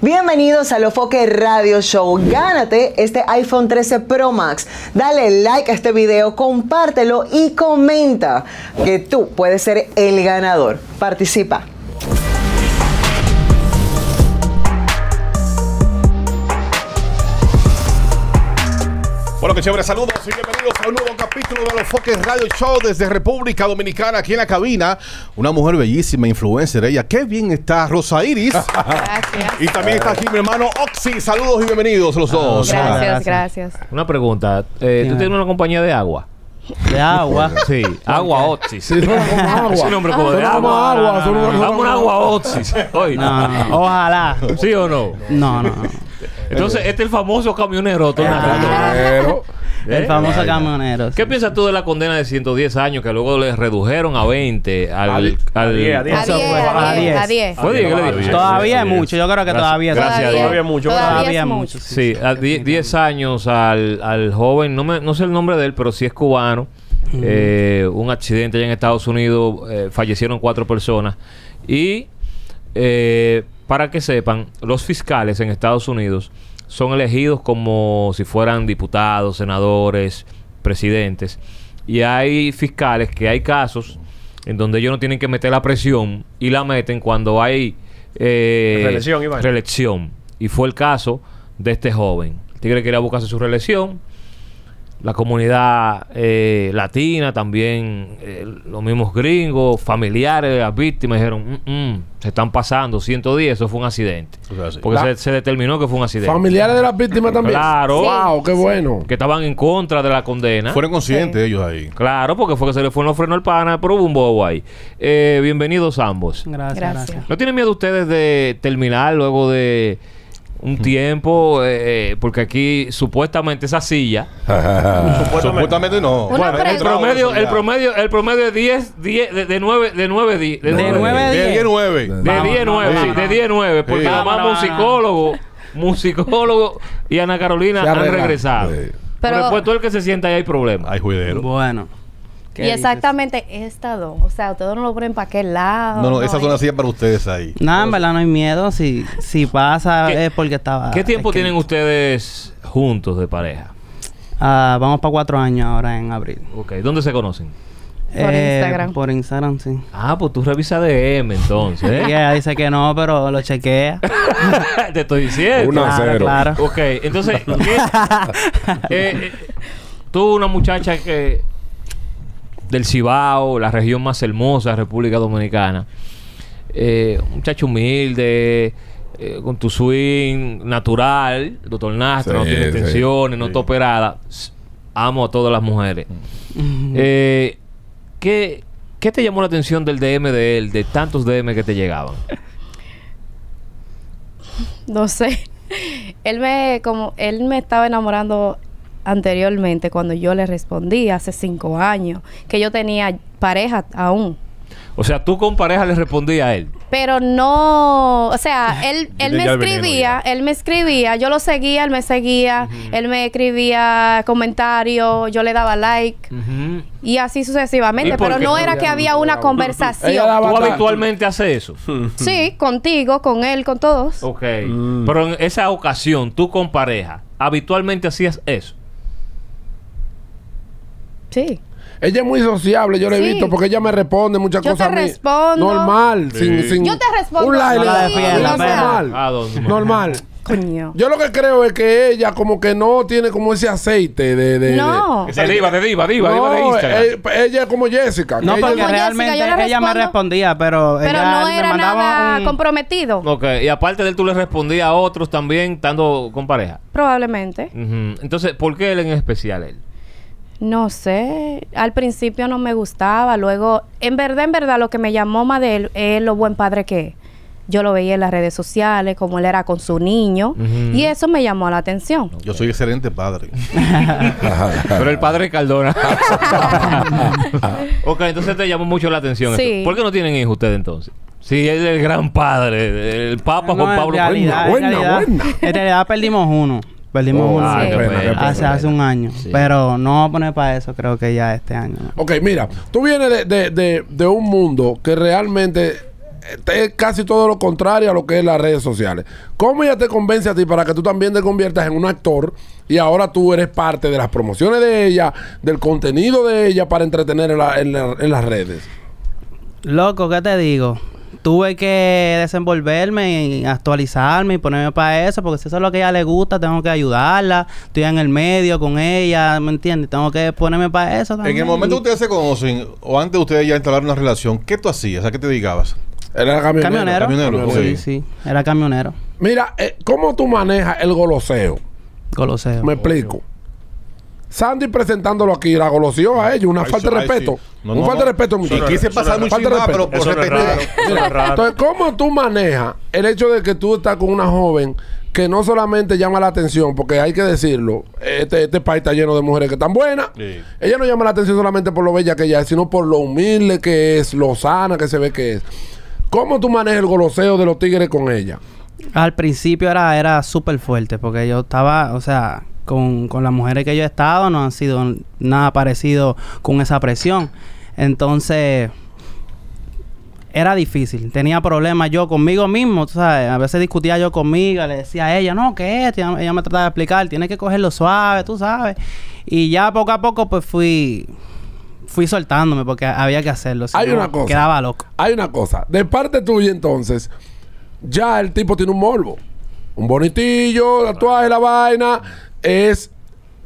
Bienvenidos a Lofoque Radio Show. Gánate este iPhone 13 Pro Max. Dale like a este video, compártelo y comenta que tú puedes ser el ganador. Participa. Bueno, que chévere, saludos y bienvenidos a un nuevo capítulo de los Foques Radio Show desde República Dominicana, aquí en la cabina. Una mujer bellísima, influencer, ella. Qué bien está Rosa Iris. Gracias. y también está aquí mi hermano Oxy. Saludos y bienvenidos los dos. Gracias, gracias. Una pregunta. Eh, ¿Tú tienes una compañía de agua? De agua. Sí, agua Oxys. Sí, agua. Ese nombre como de agua. agua, un agua Oxys. Oye, No, no. Ojalá. ¿Sí o no? No, no, no. Entonces, este es el famoso camionero. El ¿Eh? famoso camionero. ¿Qué piensas tú de la condena de 110 años que luego le redujeron a 20 al... al, a 10, a 10. A Eso 10, fue a a 10, 10. a 10. ¿Fue 10 que le dije? Todavía es mucho. Yo creo que Gracias- todavía es gracias a Dios. Todavía mucho. Todavía es es mucho. Sí, a 10 10 años al, al joven, no, me, no sé el nombre de él, pero sí es cubano. Eh, un accidente allá en Estados Unidos, eh, fallecieron cuatro personas. Y eh, para que sepan, los fiscales en Estados Unidos son elegidos como si fueran diputados, senadores, presidentes. Y hay fiscales que hay casos en donde ellos no tienen que meter la presión y la meten cuando hay eh, Reelección, Iván. reelección. Y fue el caso de este joven. El tigre quería buscarse su reelección. La comunidad eh, latina, también eh, los mismos gringos, familiares de las víctimas dijeron, "Mm, mm, se están pasando 110, eso fue un accidente. O sea, sí. Porque se, se determinó que fue un accidente. familiares de las víctimas también. Claro. Wow, qué bueno. Que estaban en contra de la condena. Fueron conscientes ellos ahí. Claro, porque fue que se le fueron los frenos al pana, pero hubo un bobo ahí. Eh, bienvenidos ambos. Gracias, Gracias. gracias. ¿No tienen miedo ustedes de terminar luego de un tiempo? eh, eh, porque aquí supuestamente esa silla, Supuestamente no. Una Bueno, pregunta. el promedio, el promedio, el promedio es 10, 10 de, de 9, de 9, di- de De 9, nueve a De diez. 10 9. de Vamos, 10, no, 9, no, sí, no. de 10, 9, porque Sí. además musicólogo, musicólogo y Ana Carolina Se han regresado. Sí. Pero, Pero- después todo el que se sienta ahí hay problemas. Hay juidero. Bueno. ¿Qué Y dices? exactamente esta dos. O sea, ustedes no lo ponen para qué lado. No, no, esas son es- las sillas para ustedes ahí. Nada, en verdad no hay miedo. Si, si pasa ¿Qué- es porque estaba. ¿Qué tiempo escrito. tienen ustedes juntos de pareja? Ah, vamos para cuatro años ahora en abril. Ok, ¿dónde se conocen? Por Instagram. Por Instagram, sí. Ah, pues tú revisas DM entonces, Y ¿eh? ella dice que no, pero lo chequea. Te estoy diciendo. Uno Claro, cero. claro. Ok, entonces, ¿qué? Eh, eh, tú, una muchacha que del Cibao, la región más hermosa de República Dominicana, eh, un muchacho humilde, eh, con tu swing natural, doctor Nastro, no Sí, tiene sí, tensiones, no está operada. Amo a todas las mujeres. Eh, ¿qué, ¿Qué te llamó la atención del DM de él, de tantos DM que te llegaban? No sé. Él me, como, él me estaba enamorando anteriormente cuando yo le respondí hace cinco años que yo tenía pareja aún. O sea, tú con pareja le respondías a él. Pero no, o sea, él, él me escribía, él me escribía, yo lo seguía, él me seguía, él me escribía comentarios, yo le daba like y así ¿Y sucesivamente, pero no era que había una conversación. ¿Tú habitualmente haces eso? Sí, contigo, con él, con todos. Ok. Pero en esa ocasión, tú con pareja, habitualmente hacías eso. Sí. Ella es muy sociable, yo la he Sí. visto, porque ella me responde muchas Yo cosas te a mí. respondo. Normal, sin, sin... Yo te respondo Un like, así, No la defienda, una pero- normal. Ah, don- Normal. Coño. Yo lo que creo es que ella como que no tiene como ese aceite de... de No. De diva, de diva, diva, de- diva de No, Instagram. eh, ella es como Jessica. que No, ella- porque Como Jessica, realmente yo le ella me respondo, respondía, pero. Pero ella no me era mandaba nada un- comprometido. Ok, y aparte de él, tú le respondías a otros también, estando con pareja. Probablemente. Ujú. Entonces, ¿por qué él en especial él? No sé. Al principio no me gustaba. Luego, en verdad, en verdad, lo que me llamó más de él es lo buen padre que es. Yo lo veía en las redes sociales, como él era con su niño. Y eso me llamó la atención. Yo soy excelente padre. Pero el padre Cardona. ok, entonces te llamó mucho la atención. Sí. ¿Por qué no tienen hijos ustedes entonces? Si es el gran padre, el Papa No, Juan en Pablo realidad, I. Buena, en realidad, buena. En realidad perdimos uno. Perdimos Oh, uno. ah, qué pena, qué pena. hace, hace un año. Sí. Pero no vamos a poner para eso, creo que ya este año. ¿no? Ok, mira, tú vienes de, de- de- de un mundo que realmente es casi todo lo contrario a lo que es las redes sociales. ¿Cómo ella te convence a ti para que tú también te conviertas en un actor y ahora tú eres parte de las promociones de ella, del contenido de ella para entretener en, la- en la- en las redes? Loco, ¿qué te digo? Tuve que desenvolverme y actualizarme y ponerme para eso, porque si eso es lo que a ella le gusta, tengo que ayudarla. Estoy en el medio con ella, ¿me entiendes? Tengo que ponerme para eso también. En el momento que ustedes se conocen, o antes de ustedes ya entablar una relación, ¿qué tú hacías? ¿A qué te dedicabas? Era camionero. ¿Camionero? Camionero, sí, sí. sí. Era camionero. Mira, eh, ¿cómo tú manejas el goloseo? Goloseo. Me explico. Sandy presentándolo aquí, la goloseó a ellos, una Ay, falta de respeto. sí. No, un no, falta de no. respeto, Y muchacho. quise pasar un Falta de respeto. pero por respeto. Entonces, ¿cómo tú manejas el hecho de que tú estás con una joven que no solamente llama la atención, porque hay que decirlo, este, este país está lleno de mujeres que están buenas. Sí. Ella no llama la atención solamente por lo bella que ella es, sino por lo humilde que es, lo sana que se ve que es. ¿Cómo tú manejas el goloseo de los tigres con ella? Al principio era, era súper fuerte porque yo estaba, o sea, con, con las mujeres que yo he estado no han sido nada parecido con esa presión. Entonces, era difícil. Tenía problemas yo conmigo mismo, tú ¿sabes? A veces discutía yo conmigo, le decía a ella, no, ¿qué es? Ella, ella me trataba de explicar, tienes que cogerlo suave, tú sabes. Y ya poco a poco, pues fui fui soltándome porque había que hacerlo. si Hay no, una cosa. Quedaba loco. Hay una cosa. De parte tuya, entonces, ya el tipo tiene un morbo. Un bonitillo, tatuaje, la vaina. Es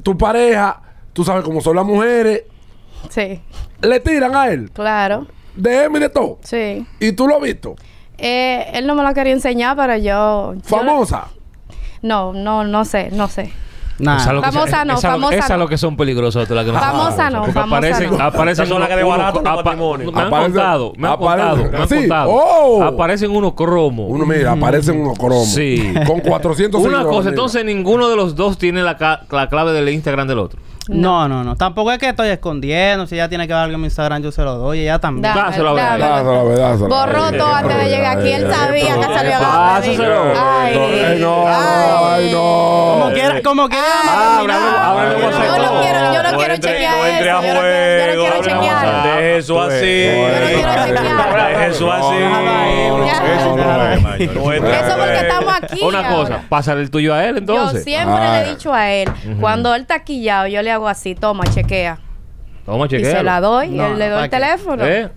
tu pareja. Tú sabes cómo son las mujeres. Sí, Le tiran a él. claro. De él y de todo. Sí. Y tú lo has visto. Eh, él no me lo quería enseñar, pero yo... yo- Famosa. no, no, no sé, no sé. Nada. Esa es lo que Famosa son- no, esa- famosa Esas no. es lo que son peligrosas. otras las que Famosa no, famosa aparecen, no. aparecen Esas son las que unos- tu patrimonio. Me han Aparecen- contado, me han aparecen- contado, me han Sí. contado. Oh. Aparecen unos cromos. Uno, mira, aparecen unos cromos. Sí. Con 400 Una cosa, mira. entonces ninguno de los dos tiene la, la clave del Instagram del otro. No, no, no. Tampoco es que estoy escondiendo. Si ella tiene que dar algo en mi Instagram, yo se lo doy. Ella también. Dáselo a. Dáselo, a dáselo. Borró todo antes de llegar aquí. Él sabía que salió a Pásaselo. Ay, Ay, no, ay, no. Como quiera, como quiera. Ay, Ábralo, no. ábralo, Yo no quiero, yo no No quiero entre- chequear no entre eso. a Yo no quiero- yo no quiero juego, chequear. Deje eso así. Yo no quiero chequear. Deje eso así. Es un problema. No Eso porque juego. estamos aquí. Una cosa, pásale el tuyo a él Yo entonces. siempre Ah. le he dicho a él, cuando él está quillado, yo le hago así, toma, chequea. Toma, Y se la doy, No, él le doy el teléfono. ¿Eh?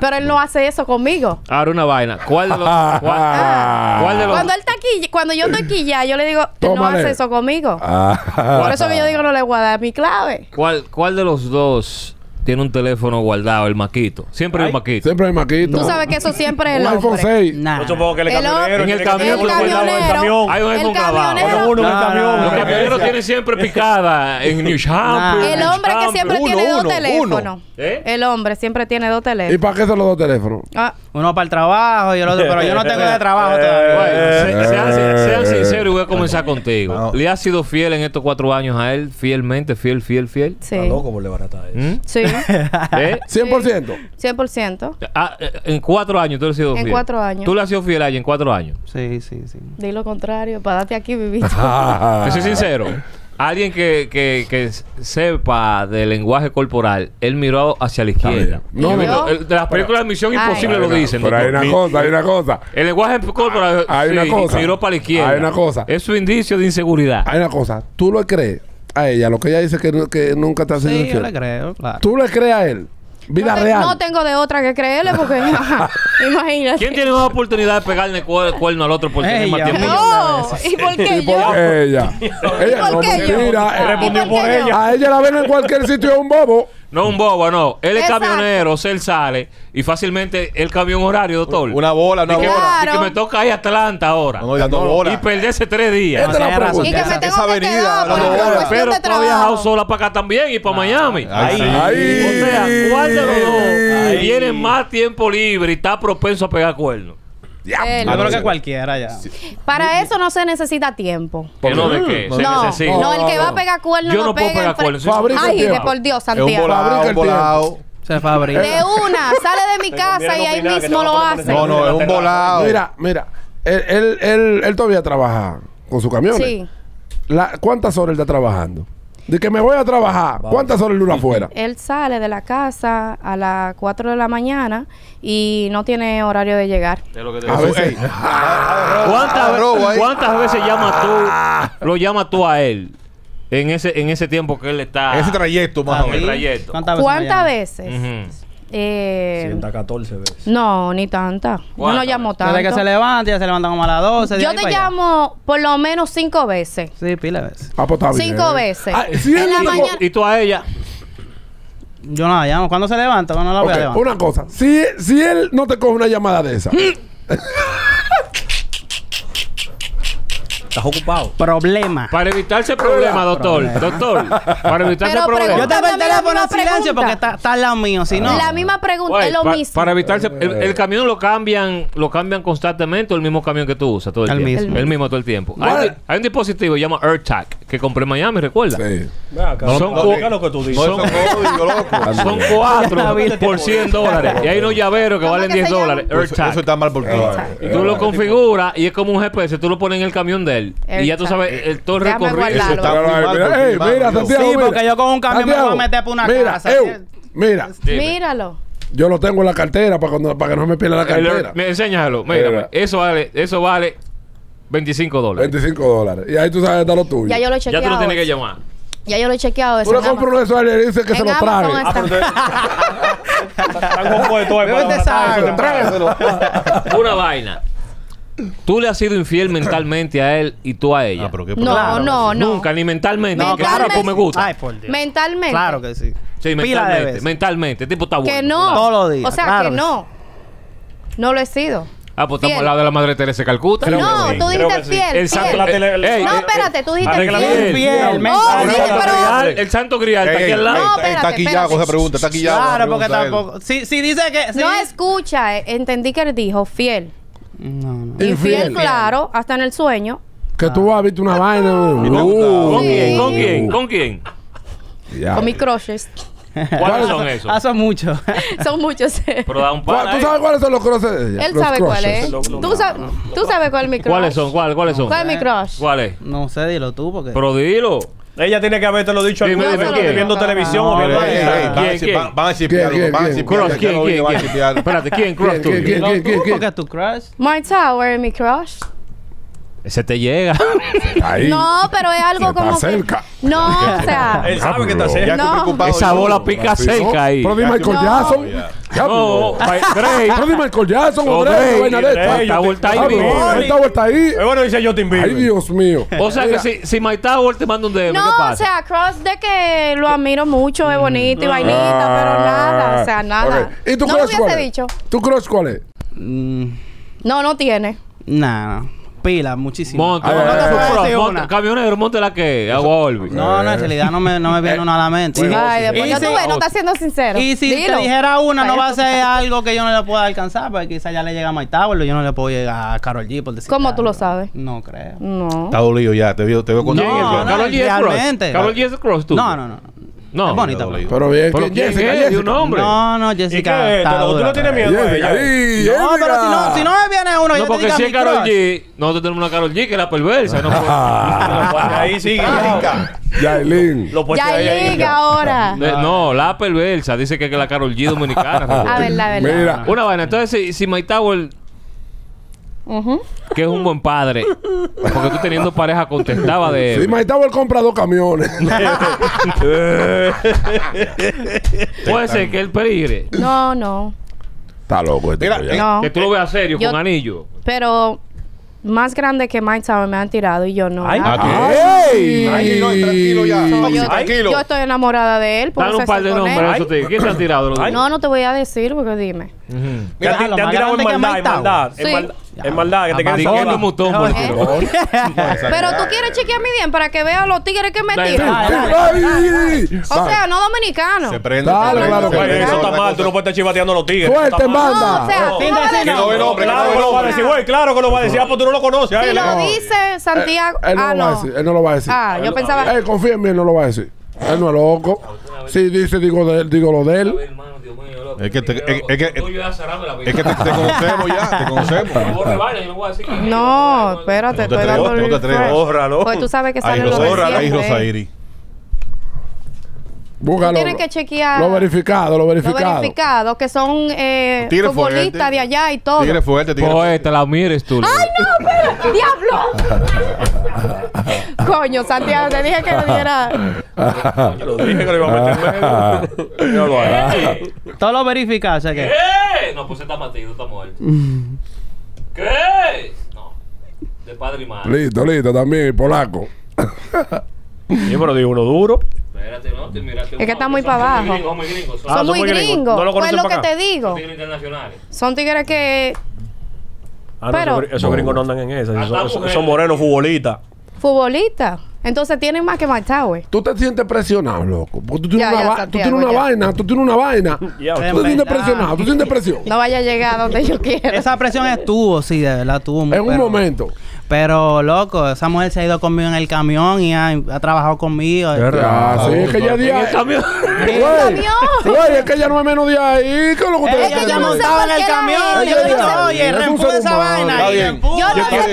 Pero él no hace eso conmigo. Ahora una vaina. ¿Cuál de los, cuál, cuál de los, Cuando él está aquí, cuando yo estoy quillado, yo le digo, él no hace eso conmigo. Ah. Por eso que yo digo, no le voy a dar mi clave. cuál, cuál de los dos tiene un teléfono guardado, el maquito? Siempre el maquito. Siempre hay maquito. Tú sabes que eso siempre es el iPhone hombre. 6. Nah. Yo supongo que el El camionero. En el tiene camión, el el camionero. camión. Hay un El iPhone clavado. camionero. Uno el camión. no, Los no. camioneros tienen siempre picada en New Hampshire. El hombre que siempre Uno, tiene dos teléfonos. ¿Eh? El hombre siempre tiene dos ¿Y teléfonos. para qué son los dos teléfonos? Ah, Uno para el trabajo y el otro, pero yo no tengo de trabajo todavía. se- sean, sinceros y voy a comenzar contigo. ¿Le has sido fiel en estos cuatro años a él? Fielmente, fiel, fiel, fiel. sí. Está loco por desbaratar eso. ¿Mm? Sí, ¿Eh? 100%. 100%. Ah, eh, en cuatro años tú le has sido En fiel. cuatro años. Tú le has sido fiel a ella en cuatro años. Sí, sí, sí. Di lo contrario, para darte aquí vivir. Te soy sincero. Alguien que, que, que sepa de lenguaje corporal, él miró hacia la izquierda. No, no, vi- no. el- de las películas de Misión Ay. Imposible lo dicen. Pero hay doctor. una cosa, hay una cosa. El lenguaje corporal Hay una cosa. miró para la izquierda. Hay una cosa. Es su indicio de inseguridad. Hay una cosa. ¿Tú le crees a ella lo que ella dice que, que nunca te ha sido Sí, yo infiel? le creo, claro. ¿Tú le crees a él? Vida no, real. no tengo de otra que creerle porque ajá, imagínate. ¿Quién tiene más oportunidad de pegarle cuer- cuerno al otro por tener Ella. más tiempo? No, ¿y por qué ¿Y por yo? ella? ella por no qué yo? mentira. ¿Y Respondió por qué yo? ella. A ella la ven en cualquier sitio es un bobo. No un bobo, no. Él es Exacto. camionero, o sea, él sale y fácilmente el camión horario, doctor. Una bola, una y que, bola. Claro. y que me toca ir a Atlanta ahora. No, no, dando No, bola. Y perderse tres días. Esta es la razón. Y pregunta. que me Esa- tengo esa que avenida, quedar por dando una bola. cuestión Pero de tú has viajado sola para acá también y para Miami. Ahí. Ahí. O sea, ¿cuál de los dos Ahí. tiene más tiempo libre y está propenso a pegar cuernos? Yo creo que cualquiera ya. Para eso no se necesita tiempo. ¿Que no de qué? Se No, necesita. no, el que va a pegar cuernos Yo no, no puedo pega pegar fre-. Fabrica Ay, tiempo. de por Dios, Es un Santiago. volado, Fabrica un el volado. Se fabrica. De una, sale de mi casa y ahí mismo lo hace. No, no, es un volado. Mira, mira. Él, él, él, él todavía trabaja con su camión. Sí, La- ¿Cuántas horas él está trabajando? De que me voy a trabajar. ¿Cuántas horas dura afuera? Él sale de la casa a las 4 de la mañana y no tiene horario de llegar. Es lo que te A digo. veces. Ey, ¿Cuántas, veces llamas tú, lo llamas tú a él en ese, en ese tiempo que él está Ese trayecto más o menos. ¿Cuántas veces? Eh, 114 veces. no, ni tanta. Yo no ¿Cuántas llamo tanto. Desde que se levanta, ya se levanta como a las 12. de Yo te llamo por lo menos cinco veces. Sí, pila de veces. Ah, pues está bien. Cinco veces. Ah, si En la mañana- ¿Y tú a ella? Yo no la llamo. ¿Cuándo se levanta? ¿Cuándo la voy Ok, a levantar? una cosa. Si, si él no te coge una llamada de esa, ¿Estás ocupado? Problema. Para evitarse problemas, doctor. Doctor, para evitarse Pero problemas. Yo tengo el teléfono en silencio porque está, está al lado mío. Si no. La misma pregunta, es lo pa- mismo. Para evitarse, el, el camión lo cambian, lo cambian constantemente o el mismo camión que tú usas todo el, El tiempo. mismo. El mismo todo el tiempo. Hay, hay un dispositivo que se llama AirTag que compré en Miami, ¿recuerda? sí. No, son no, lo que tú dices. Son cuatro por 100 dólares. Y hay unos llaveros que ¿Cómo valen que 10 se llama? dólares. Eso, AirTag. eso está mal por ti. Y tú lo configuras y es como un GPS, tú lo pones en el camión de él. Y ya tú sabes el, todo el Déjame recorrido. guardarlo. Eso está Mira, muy mal mira, por ey, ti, mano, mira, Dios. Santiago, Sí, mira. porque yo con un camión me voy a meter por una mira, casa. eu, mira, Dime. Míralo. yo lo tengo en la cartera para, cuando, para que no me pierda la El- cartera. me enséñalo, mira, Mira. eso vale, eso vale 25 dólares. 25 dólares. Y ahí tú sabes está lo tuyo. Ya yo lo he Ya chequeado. tú lo tienes que eso. llamar. Ya yo lo he chequeado. Tú eso le en compras Amazon. uno de esos y le dices que se lo trague. Ah, pero está. Están compuestos ahí para eso temprano. Vaina. Tú le has sido infiel mentalmente a él y tú a ella. Ah, pero qué No, problema. no, no. Nunca, ni mentalmente. No, claro, pues me gusta. Ay, por Dios. Mentalmente. Claro que sí. sí, Pila de mentalmente. veces. Mentalmente. El tipo está bueno. Que no. Todos los días, O sea, claro que que no. No lo he sido. Ah, pues estamos al lado de la madre Teresa de Calcuta. Creo no, que sí, tú creo dijiste que sí. fiel. El santo- fiel. La tele- el- Ey, No, espérate, tú dijiste Arregla fiel. bien. Fiel, Oh, mental. sí, El santo pero- grial, el santo grial está aquí al lado. No, está- espérate, está aquí ya con espérate. esa pregunta. Está aquí ya. Claro, porque tampoco. Si, si dice que. Si No escucha, eh, entendí que él dijo fiel. No, no. Infiel, Infiel. claro, hasta en el sueño. Que tú has visto una vaina. gusta? Uh, ¿Con quién? ¿Con quién? ¿Con quién? Con mis crushes. ¿Cuáles son esos? Hace mucho. Son muchos. Pero da un ¿Cuál- par ¿Tú sabes cuáles son los ella? Él Los sabe cuál crushes. es. Tú, sa- tú sabes cuál es mi crush. ¿Cuáles son? ¿Cuál- ¿Cuáles son? ¿Cuál es mi crush? ¿Cuál es? no sé, dilo tú porque. Pero dilo. Ella tiene que haberte lo dicho alguna vez ¿quién? viendo televisión o viendo van a ¿Quién, chip- quién? van- a chipearlo. ¿Quién, Van a quién? Cross, ya ¿quién, quién, quién? chipear. Espérate, ¿quién? ¿Quién, tuyo. quién, quién, quién, quién, quién? Ese te llega. Ahí. No, pero es algo Se como. está que- cerca. No, o sea. Él sabe que está cerca. No. Esa yo. bola pica cerca ahí. Pero di Michael No. Jackson. No, Drake. Pero Michael Jackson o Drake, yo Está te- vuelta ahí Ah, Esta vuelta ahí. Es bueno, dice Justin Bieber. Ay, Dios mío. O sea que si, si Mike Tower te manda un DM, ¿qué No, o sea, cross de que lo admiro mucho, es bonito y vainita, Ah, pero nada, o sea, nada. ¿Y lo crush cuál es? dicho. ¿Tu crush cuál es? Mm, No, no tiene. no. Pila, muchísimo. Monta, ay, ay, monta, una. camionero, monte la que, agua Olvi. No, no, en realidad no me, no me viene una a la mente. Ay, después Y ya si- tú ves, no estás siendo sincero. Y si Dilo. te dijera una, no va a ser algo que yo no le pueda alcanzar, porque quizás ya le llega a Mike Tower, yo no le puedo llegar a Carol G por decir ¿Cómo tú lo sabes? No creo. No. Está dolido ya. Te veo, te veo con. No, no, Karol G es cross. G es cross tú. No, no, no. No. es bonita. pero- Pero bien, Pero ¿quién? ¿quién Jessica, es? Jessica. ¿De un hombre? No, no, ¿Y Jessica. qué? está ¿Tú no- ¿Tú dura, no tienes pero- miedo ella? No, pero si no, si no me viene uno, No, yo te porque diga si es Karol crush. G, nosotros tenemos una Karol G que es la perversa. No Ahí sigue. Yailin. Lo puesto Ya ahí, ahí. liga ahora. No, la perversa. Dice que es la Karol G dominicana. A ver, la verdad. Mira, Una vaina. Entonces, si, si Mike Tower, Que es un buen padre, porque tú teniendo pareja contestaba de si él. Mike Tower compra dos camiones. Puede ser que él peligre. No, no. Está loco este. Mira. No. Que tú lo veas serio, Yo- con anillo. Pero más grande que Mike Tower me han tirado y yo no. Ay, nada. ¡Ey! Tranquilo, tranquilo ya. Papi, yo, tranquilo. yo estoy enamorada de él. Dale un par de él. nombres. Eso te. ¿Quién te ha tirado? de los Ay. dos? No, no te voy a decir porque dime. Te han- Mira, te lo han tirado en maldad, en maldad. Sí. En mal- En maldad, que te quedes por Eh. favor. Pero tú quieres chequearme bien para que veas los tigres que me tiran. O sea, no dominicano. Se prende. Dale, claro se eso está mal. Tú no puedes estar chivateando a los tigres. ¡Suerte, Eso está mal. banda! No, o sea, No. tú Sin no vas a decir Que no ve el hombre, Claro que lo va a decir, güey. Claro que lo va a decir. Ah, pues tú no lo conoces. Si lo dice Santiago. Él no ah, lo va a no. decir. Él no lo va a decir. Ah, yo pensaba. Él confía en mí, él no lo va a decir. Él no es loco. Si dice, digo, de él, digo lo de él. Es que te- es- es que- es Es que te, te conocemos ya, te conocemos. No espérate, No te estoy dando refresh. Bórralo. Pues tú sabes que salen los Rosairi. Ahí. Rosairi. Búscalo. tienes que chequear Lo verificado, lo Lo verificado. verificado, que son eh, futbolistas de allá y todo. Tigre fuerte, tigre fuerte. te la mires tú. ¡Ay, no! Pero, ¡Diablo! Coño, Santiago, te dije que lo diera. Yo lo dije que lo iba a meter. Yo lo haré. Todo lo verificado, o sea que. ¿Qué? No, pues está matido, está muerto. ¿Qué? No. De padre y madre. Listo, listo, también, el polaco. Sí, pero digo uno duro. Espérate, no, te miraste. Es que está muy para abajo. Son muy gringos, son Ah, son son muy gringos. gringos. No lo pues lo que te digo. tigres internacionales. Son tigres que. Ah, no, Pero- esos gr- esos gringos no andan en esa. Hasta Son, son- son morenos futbolistas. Futbolistas. Entonces tienen más que Tower. Tú te sientes presionado, loco. Porque tú tienes Ya, una, ya, va- tú tienes una vaina, tú tienes una vaina. Ya, Tú te sientes presionado, tú sientes presión. No vaya a llegar a donde yo quiera. Esa presión estuvo, sí, de verdad, estuvo En un pero- momento. Pero, loco, esa mujer se ha ido conmigo en el camión y ha, ha trabajado conmigo. Ya, sí, es que ella ahí. cambio. Güey, camión? güey, es que ella no es menos de ahí. ¿Qué es lo que ustedes Ella no montaba en el qué camión. Yo dije, oye, es un reempuja esa vaina. Y bien. reempuja. Yo no quiero-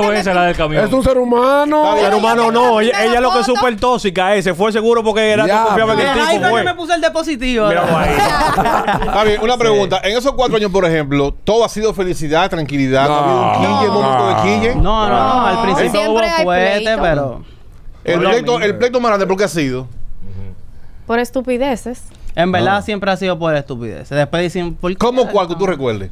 qué ver esa la del camión. Es un ser humano. Ser humano no, ella, lo que es súper tóxica es, se fue seguro porque era que confiaba en el Ahí tipo, fue fue. que me puse el ahí. Está bien, una pregunta. En esos cuatro años, por ejemplo, todo ha sido felicidad, tranquilidad. ¿No, ha habido un No. quille, momento de quille? No, no, no, al principio Siempre hubo hay fuerte, pleito. pero El Lo pleito, mismo. el pleito más grande, ¿por qué ha sido? Por estupideces. en verdad siempre ha sido por estupidez. Después dicen, ¿por qué? ¿Cómo cuál que tú recuerdes?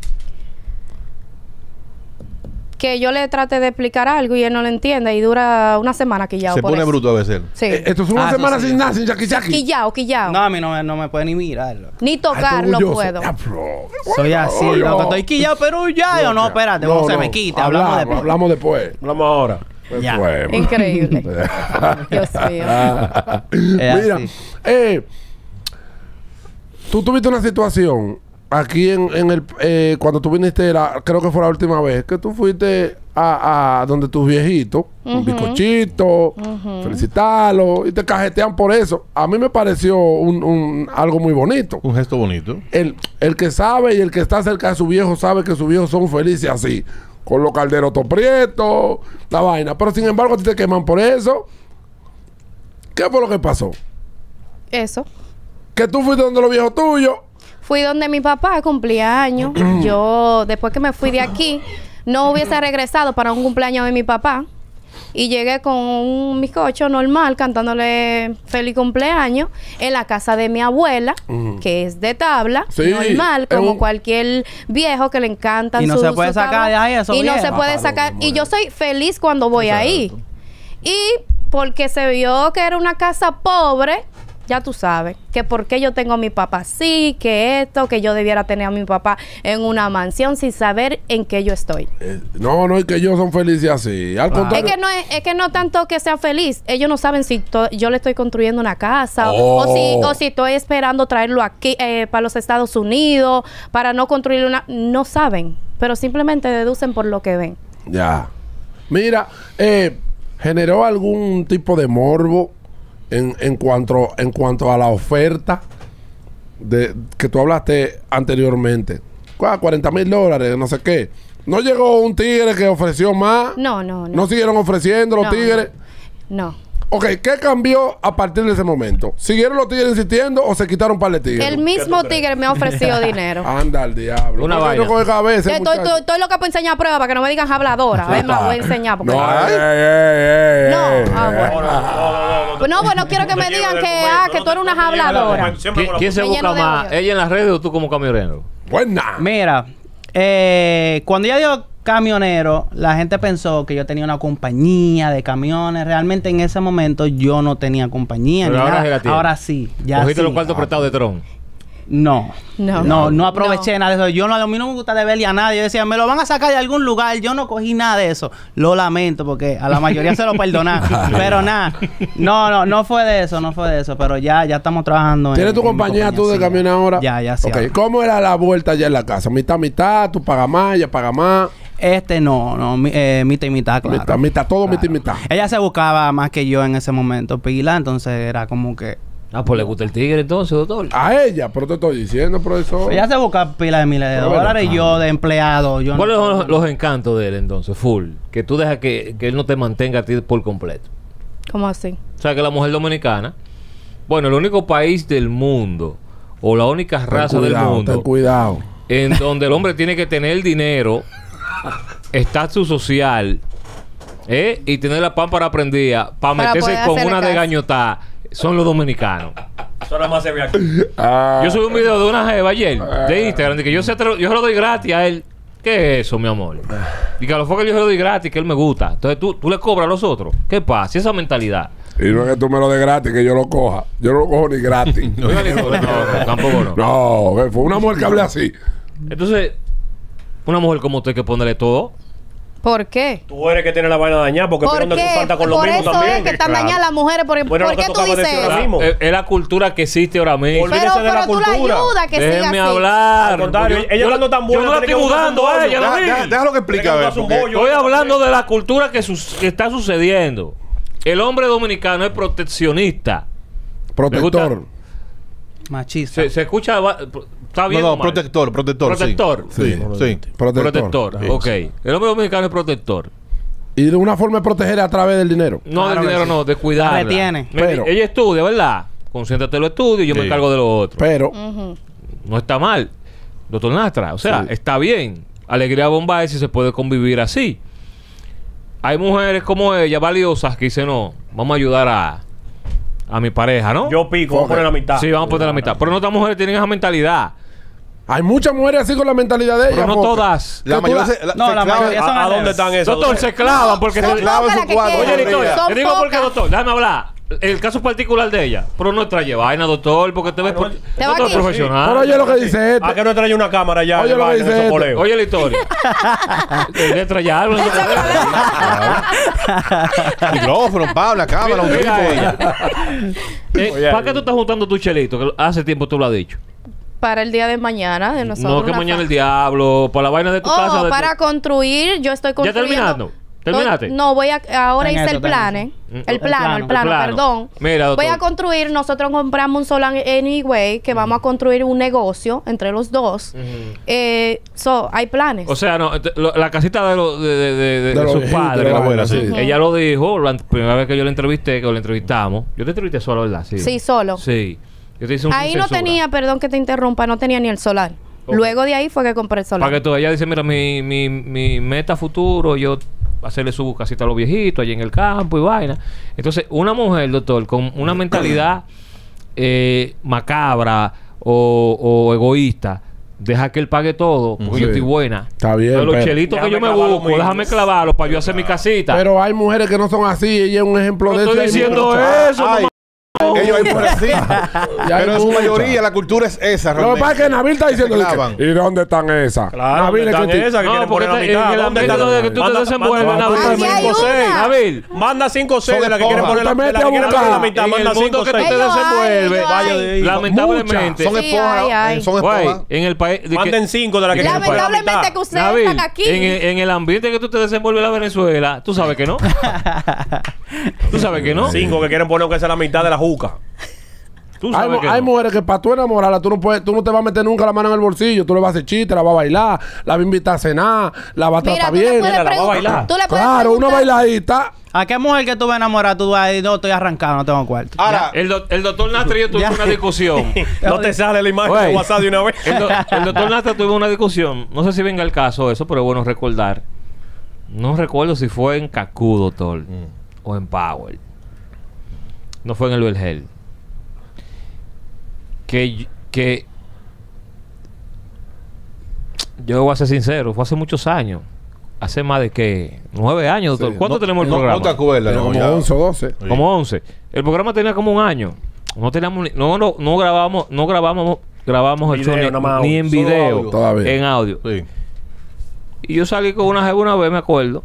Que yo le trate de explicar algo y él no lo entiende y dura una semana quillao. Se por pone eso. bruto a veces. Sí. Eh, Esto es una Ah, semana sí. sin nada, sin chaki chaki. Quillao, quillao. No, a mí no, me- no me puede ni mirarlo. Ni estoy tocarlo orgulloso. puedo. Ya, bro. Soy así, Ay, loco. Estoy quillado, pero ya. Yo no, espérate, No, vamos se me quita. Hablamos después. Hablamos después. Hablamos ahora. Ya. Después. Increíble. Dios mío. Mira, así. eh, tú tuviste una situación aquí en, en el eh, cuando tú viniste, la- creo que fue la última vez, que tú fuiste a, a donde tus viejitos, un bizcochito, felicitarlo y te cajetean por eso. A mí me pareció un, un- algo muy bonito. Un gesto bonito. El, el que sabe y el que está cerca de su viejo sabe que sus viejos son felices así. Con los calderos toprietos, la vaina. Pero sin embargo, a ti te queman por eso. ¿Qué fue lo que pasó? Eso. Que tú fuiste donde los viejos tuyos. Fui donde mi papá cumplía años. Yo, después que me fui de aquí, no hubiese regresado para un cumpleaños de mi papá. Y llegué con un bizcocho normal, cantándole feliz cumpleaños en la casa de mi abuela, que es de tabla, Sí, normal, como un- cualquier viejo que le encantan Y no su- se puede sacar tabla. de ahí eso Y no se puede Ah, sacar. Y yo soy feliz cuando voy ahí. Y porque se vio que era una casa pobre, ya tú sabes, que por qué yo tengo a mi papá así, que esto, que yo debiera tener a mi papá en una mansión sin saber en qué yo estoy. Eh, no, no, es que ellos son felices así. Al Es contrario. que no es, es que no tanto que sea feliz, ellos no saben si yo le estoy construyendo una casa Oh. o si o si estoy esperando traerlo aquí eh, para los Estados Unidos para no construir una, no saben, pero simplemente deducen por lo que ven. Ya. Mira, eh, ¿generó algún tipo de morbo en, en, cuanto, en cuanto a la oferta de, que tú hablaste anteriormente? Cu- 40 mil dólares, no sé qué. ¿No llegó un tigre que ofreció más? No, no, no. ¿No siguieron ofreciendo los No, tigres? No. Ok, ¿qué cambió a partir de ese momento? ¿Siguieron los tigres insistiendo o se quitaron un par de tigres? El mismo tigre me ha ofrecido dinero. Anda al diablo. Una ¿Por qué vaina. no coge cabeza, Que Estoy, estoy, estoy loca por enseñar pruebas para que no me digan habladora. Es más, voy a enseñar. Porque No, no, ey, ey, ey, ey. ah, No, bueno. no, no, no, Pues no, bueno, quiero que me digan que, ah, que tú eres una habladora. ¿Quién, quién se Me busca más? ¿Ella en las redes o tú como camionero? Buena. Mira, eh, cuando yo digo camionero, la gente pensó que yo tenía una compañía de camiones. Realmente en ese momento yo no tenía compañía. Pero ni ahora nada. Ahora sí. Ya ¿Cogiste sí. los cuartos prestados de Tron? No. No. No, no aproveché No. nada de eso. Yo no, a mí no me gusta deberle a nadie. Yo decía, me lo van a sacar de algún lugar. Yo no cogí nada de eso. Lo lamento porque a la mayoría se lo perdoné. pero nada. No, no, no fue de eso, no fue de eso. Pero ya, ya estamos trabajando. en- ¿Tienes tu en mi compañía tú de sí. camión ahora? Ya, ya sí. Ok, ahora. ¿cómo era la vuelta allá en la casa? ¿Mitad, mitad? ¿Tú pagas más? ¿Ella paga más? Este no, no, mi- eh, mitad y mitad, claro. Mitad, mitad, todo mitad y mitad. Ella se buscaba más que yo en ese momento, pila, entonces era como que... Ah, pues le gusta el tigre entonces, doctor. A ella, pero te estoy diciendo, profesor. Ella se buscaba pila de miles de Pero dólares y yo de empleado. Yo ¿Cuáles no- son los, los encantos de él entonces? Full. Que tú dejas que, que él no te mantenga a ti por completo. ¿Cómo así? O sea, que la mujer dominicana bueno, el único país del mundo o la única Ten raza del cuidado, ten mundo cuidado. en donde el hombre tiene que tener dinero, estatus social, ¿eh? y tener la pámpara prendida para Para meterse con una de gañotá, son los dominicanos. Eso nada más se ve aquí. Ah, Yo subí un video de una jeva ayer de Instagram de que yo se, atro- yo se lo doy gratis a él. ¿Qué es eso, mi amor? Y que a los focos yo se lo doy gratis, que él me gusta. Entonces tú, tú le cobras a los otros. ¿Qué pasa? Esa mentalidad. y no es que tú me lo des gratis, que yo lo coja. Yo no lo cojo ni gratis. Listo, no, no, tampoco no. no, fue una mujer que hablé así. Entonces, una mujer como usted hay que ponerle todo. ¿Por qué? Tú eres que tiene la vaina dañada porque ¿Por tú qué? faltas con lo Por mismo eso también. es que están Claro. dañadas las mujeres. ¿Por, Bueno, ¿por lo que qué tú dices eso? mismo. Es, es la cultura que existe ahora mismo. Olvídese Pero, de la pero tú la cultura. ayudas que siga hablar. Al contrario, Yo- ella yo- hablando tan Yo buena, no la estoy mudando a ella, David. Déjalo que explique, a ver. Estoy hablando de la cultura que, está sucediendo. El hombre dominicano es proteccionista. Protector. Machista. Se, se escucha. Está No, bien. no, o mal? protector, protector. sí. Protector. Sí, sí. Protector. Protector. Sí. Ok. El hombre dominicano es protector. Y de una forma de proteger a través del dinero. No Claro del dinero, sí. no, de cuidarla. Retiene. Pero- ella estudia, ¿verdad? Concéntrate en lo estudio y yo me encargo de lo otro. Pero, no está mal, doctor Nastra. O sea, Sí. está bien. Alegría bomba si se puede convivir así. Hay mujeres como ella, valiosas, que dicen, no, vamos a ayudar a, a mi pareja, ¿no? Yo pico, voy a poner la mitad. Sí, vamos a poner la mitad. Pero no todas las mujeres tienen esa mentalidad. Hay muchas mujeres así con la mentalidad de ella. Pero no Foca. todas. La mayoría se, la, No, se la mayoría son ¿A, a dónde están esas? Doctor, se clavan porque se... clava pocas su que cuadro. Oye. Victoria, te digo por qué, pocas. doctor. Déjame hablar. El caso particular de ella. Pero no trae vaina, doctor, porque te ves... por- Te doctor profesional. Pero oye lo que dice este. ¿A qué no trae una cámara ya? Oye de lo que vaina, dice socoleo? Oye la historia. El letra ya algo. Micrófono, Pablo, cámara, un tipo. Eh, ¿Para qué tú estás juntando tu chelito? Que hace tiempo tú lo has dicho. Para el día de mañana de nosotros. no, que mañana el diablo, para la vaina de tu Oh, casa. de tu- para construir, yo estoy construyendo. terminando? ¿Terminaste? No, voy a ahora hice eso, el plan. ¿eh? Mm. El plano, el plano, El plano. perdón. Mira, doctor. Voy a construir, nosotros compramos un solar anyway, que vamos a construir un negocio entre los dos. Eh, so, hay planes. O sea, no, lo- la casita de, lo- de, de, de- sus padres. de la abuela, vaina, sí. sí. Ella lo dijo la primera vez que yo la entrevisté, que la entrevistamos. Yo te entrevisté solo, ¿verdad? Sí. Sí, solo. Sí. Yo te hice un ahí sin no censura. tenía, perdón que te interrumpa, no tenía ni el solar. Ok. Luego de ahí fue que compré el solar. Para que tú, ella dice, mira, mi, mi, mi meta futuro, yo hacerle su casita a los viejitos allí en el campo y vaina. Entonces, una mujer, doctor, con una mentalidad eh, macabra o, o egoísta, deja que él pague todo, porque Sí. yo estoy buena. Está bien, Pero los pero- chelitos que yo me busco, déjame clavarlos para yo hacer mi casita. Pero hay mujeres que no son así. Ella es un ejemplo no de estoy eso. y hay diciendo muchas. eso. Ay. Ellos hay por así. Pero en su mayoría la cultura es esa. Lo que pasa es que Nabil está diciendo. Que, clavan. ¿Y dónde están esas? Claro, Nabil ¿dónde es están cristi- esas que No, quieren poner la mitad? ¿Dónde ambiente están? de que tú te Manda- desenvuelves, Nabil. Nabil. Manda 5 o 6 de la que quieren poner la, de la que mitad. Manda el mundo 5 que tú te desenvuelves, lamentablemente, Son esponjas. ay. Son esponjas. en el país... de que- Manden 5 de la que quieren poner la Lamentablemente mitad. que ustedes están aquí. En, el- en el ambiente que tú te desenvuelves en la Venezuela, tú sabes que no. tú sabes que no. 5 que quieren poner aunque sea la mitad de la juca. Tú Hay, sabes mu- que hay no. mujeres que para tú enamorarla, tú no, puedes, tú no te vas a meter nunca la mano en el bolsillo. Tú le vas a hacer chiste, la vas a bailar, la vas a invitar a cenar, la vas a tratar bien. Mira, la va a bailar. tú le puedes Claro, una bailadita. ¿A qué mujer que tú vas a enamorar tú vas a decir, no, estoy arrancado, no tengo cuarto? Ahora, El, doc- el doctor Nastra y yo tuvimos una discusión. No te sale la imagen Güey. de WhatsApp de una vez. El, do- el doctor Nastra tuvo una discusión. No sé si venga el caso eso, pero es bueno recordar. No recuerdo si fue en Cacú, doctor, o en Power. No fue en el Vergel. Que, que yo voy a ser sincero, fue hace muchos años. Hace más de que nueve años, doctor. Sí. ¿Cuánto No- tenemos el no- programa? No te acuerdas, no, como ya. 11 o 12. Sí. Como 11. El programa tenía como un año. No teníamos ni- no, no, no grabamos, no grabamos, grabamos el show ni, en video, audio. En audio. Sí. Y yo salí con una jeva una vez, me acuerdo.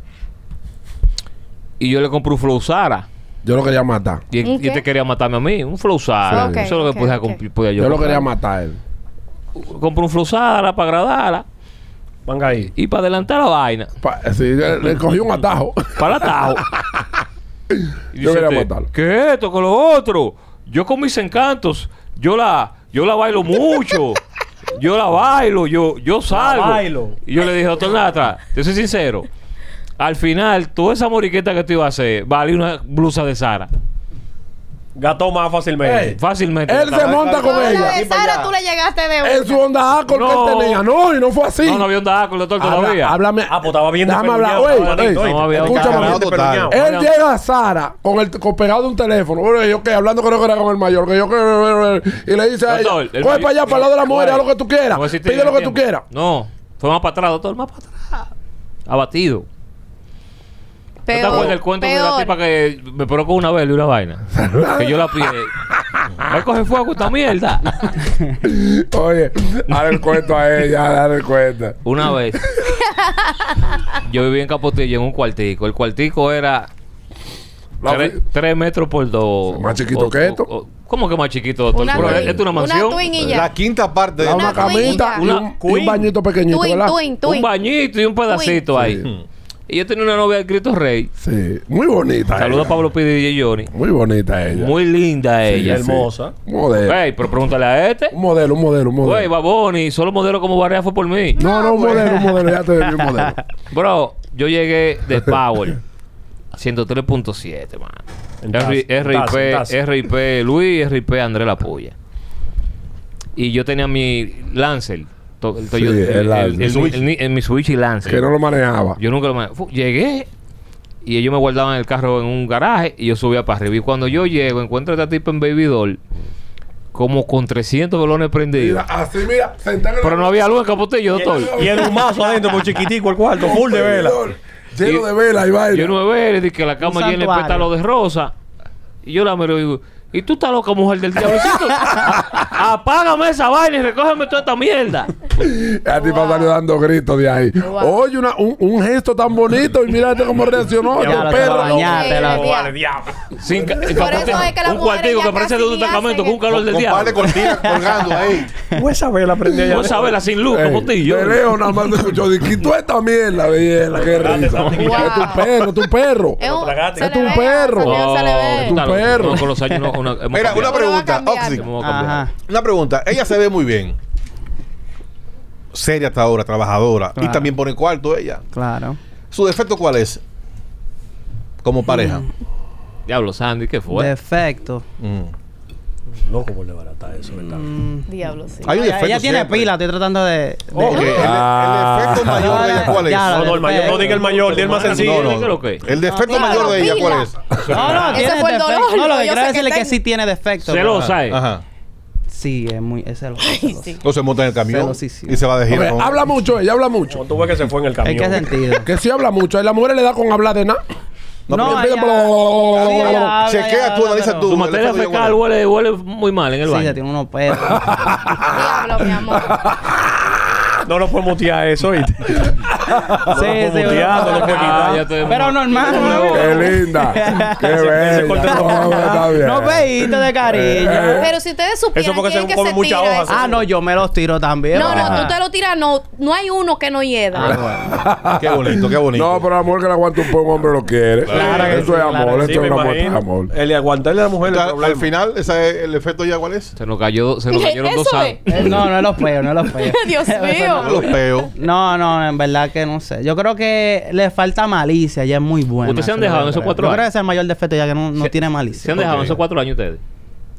Y yo le compré un Flow Sara. Yo lo quería matar. Y, ¿Un y te quería matarme a mí. Un Flow Sara. Eso es lo que ok, podía, ok. comprar- podía yo. Yo lo quería matar a él. Compré un Flow Sara para agradarla. Venga ahí. Y para adelantar la vaina. Pa- sí, le, le cogí un atajo. Para el atajo. Y Yo dice quería matarlo. ¿Qué es esto con lo otro? Yo con mis encantos, yo la, yo la bailo mucho. yo la bailo, yo, yo salgo. bailo. Y yo le dije, doctor Natra, te soy sincero. Al final, toda esa moriqueta que tú ibas a hacer, vale una blusa de Sara. Gató más fácilmente. Ey. Fácilmente. Él se monta con Con la ella. de Sara tú le llegaste de una. En su Honda Accord No. que él tenía. No, y no fue así. No, no había un daco, el doctor Habla- todavía. háblame. Ah, pues estaba bien Déjame hablar. Oye, no había- escúchame. Él llega a Sara con el con pegado de un teléfono. Bueno, yo que hablando creo que era con el mayor, que yo que y le dice a Doctor, ella, coge para allá, para el lado de la mujer, haz lo que tú quieras. Pide lo que tú quieras. No, fue más para atrás, doctor, más para atrás. Abatido. ¿No te acuerdas del cuento de la peor. tipa que me provocó una vela y una vaina? que yo la pillé. Va a coger fuego esta mierda. Oye, dale el cuento a ella, dale el cuento. Una vez. yo vivía en Capotillo en un cuartico. El cuartico era La tres, metros por dos. Más chiquito O- que esto. o- ¿Cómo que más chiquito, doctor? Una Pero twin. esto es una mansión. Una. La quinta parte de la Una una camita y un, y un bañito pequeñito, Twin, ¿verdad? twin, un bañito y un pedacito Twin. ahí. Y yo tenía una novia de Cristo Rey. Sí, muy bonita. Saludos a. Pablo Pidi y Johnny. Muy bonita ella. Muy linda ella. Sí, hermosa. Un modelo. Ey, pero pregúntale a este. Un modelo, un modelo, un Güey, modelo. Baboni, solo modelo como Barea fue por mí. No, no, un modelo, un modelo, ya te vi un modelo. Bro, yo llegué de Power a 103.7, man. En R- taza, en taza, en RIP. RIP Luis, RIP André La Puya. Y yo tenía mi Lancer. To- el, Toyota- el el- el- Lancer. el- Switch. el- el- el Mitsubishi Lancer. Que no lo manejaba. Yo nunca lo man- Fu- Llegué y ellos me guardaban el carro en un garaje y yo subía para arriba. Y cuando yo llego, encuentro a esta tipa en Baby Doll como con 300 velones prendidos. Mira, así, mira, Pero no había luz en Capotillo, doctor. Y el humazo adentro, muy chiquitico el cuarto, full de vela. Lleno de vela y vaina. Yo no me veo, y que la cama Un llena de pétalos de rosa. Y yo la miro y digo, ¿y tú estás loca, mujer del diablecito? Apágame esa vaina y recógeme toda esta mierda. La tipa salió dando gritos de ahí. Wow. Oye, una- un, un gesto tan bonito y mírate cómo reaccionó. Ya te perro. te la- Vale, diablo. Sin en eso es que las un cuartico ya que parece de un destacamento con un calor del Con par de diablo. cortinas colgando ahí. ¿Cómo esa vela la sin luz, Capotillo. de lejos nada más escuchó. Dije, "Quitó esta mierda, belleza, qué risa. Wow. Es tu perro, es tu perro. Es un, Es un ve, perro. ve. tu perro. No, con los años no, una, hemos Mira, una va pregunta, cambiando. Oxy. Hemos cambiado. Ajá. Una pregunta. Ella se ve muy bien. Seria hasta ahora, trabajadora. Y Claro. también pone cuarto ella. Claro. ¿Su defecto cuál es? Como pareja. Diablo, Sandy, ¿qué fue? Defecto. Mm. Loco por desbaratar eso, ¿verdad? Mm. Diablo, sí. Hay un Ella, defecto ella tiene siempre. pila, estoy tratando de. de- Ok, el, Ah. el defecto mayor de ella, ¿cuál es? Ya, No, no, el mayor, no diga el mayor, di el más No, sencillo. no, ¿qué es lo que? El defecto No, mayor de ella. ¿cuál es? No, no, Ese tiene fue el dolor, No, lo que yo quiero sé que decirle es que sí tiene defecto. Celosa, eh. Ajá. Sí, es muy. Es celoso. celoso. O se monta en el camión y se va de gira. Habla mucho, ella habla mucho. Cuando tú ves que se fue en el ¿En camión. qué sentido? Que sí habla mucho. A la mujer le da con hablar de nada. No, No, Sí, ella habla, Chequea tú, analiza tú. Su materia fecal huele, huele muy mal en el Sí, baño. ya tiene unos perros. Diablo, mi amor. No lo puedes mutear eso, ¿viste? sí, puedo sí. puedo Ah, Pero normal, ¿no? Qué linda. Qué bella. no- No, está bien. No peitos de cariño. Pero si ustedes supieran Eso porque se que come hojas. eso. Ah, no, yo me los tiro también. No, no, tú te lo tiras, no. No hay uno que no hieda. Qué bonito, qué bonito. No, pero mujer que le aguanta un poco, un hombre lo quiere. Claro sí, es amor, Sí, esto es una muestra de imagino. amor. El de aguantarle a la mujer Al- final, el efecto ya cuál es? Se nos cayó, se nos cayeron dos años. Eh, No, no es los peos, no es los peos. Dios mío. Los peos. No, no, en verdad que no sé. Yo creo que le falta malicia, ya es muy bueno. ¿Ustedes se han dejado en esos cuatro Yo creo que años? ese es el mayor defecto ya que no, no Se- tiene ¿Se malicia. han dejado en esos cuatro años ustedes?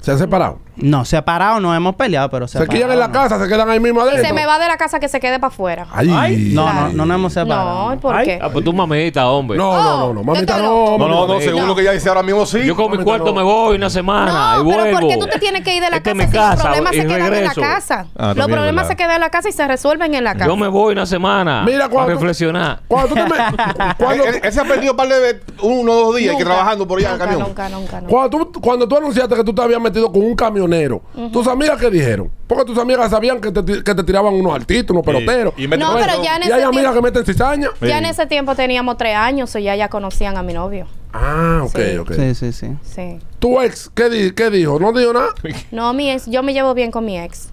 ¿Se han separado? No, separados no hemos peleado, pero Se separados. quillan en la no. casa, se quedan ahí mismo adentro. Se me va de la casa que se quede para afuera. Ay. No, no, no nos hemos separado. No, ¿por Ay, qué? Ah, pues tú mamita, hombre. No, no, no, no. Oh, Mamita, ¿qué no. No, no, no, según No. lo que ella dice ahora mismo, sí. Yo con mi mamita, cuarto no. me voy una semana No, y vuelvo. pero ¿por qué tú te tienes que ir de la casa? mi si casa los problemas y se quedan en la casa. Ah, los problemas se quedan en la casa y se resuelven en la casa. Yo me voy una semana Mira, a cuando- reflexionar. Cuando tú te me- cuando, Él, él se ha perdido un par de uno o dos días, que trabajando por allá en el camión. Nunca, nunca, nunca. cuando, tú, cuando tú anunciaste que tú te habías metido con un camionero, ¿tus amigas qué dijeron? Porque tus amigas sabían que te, que te tiraban unos altitos, unos peloteros. y No, pero ya en Y hay amigas que meten cizaña. ya en ese tiempo teníamos tres años, o ya ya conocían a mi novio. Ah, ok, Sí. ok. Sí, sí, sí. Sí. ¿Tu ex qué, di- qué dijo? ¿No dijo nada? No, mi ex, yo me llevo bien con mi ex.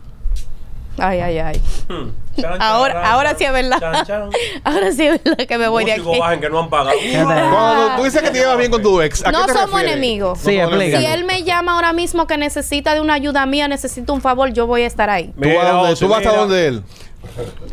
Ay, ay, ay. Chan, Ahora, chan, ahora sí es verdad. chan, chan. Ahora sí es verdad que me voy de aquí. Bajen que no han pagado. Cuando tú dices que te llevas bien con tu ex, ¿a No qué te somos refieres? enemigos. Sí, somos. Si él me llama ahora mismo que necesita de una ayuda mía, necesita un favor, yo voy a estar ahí. Tú vas, a donde- tú vas a donde él.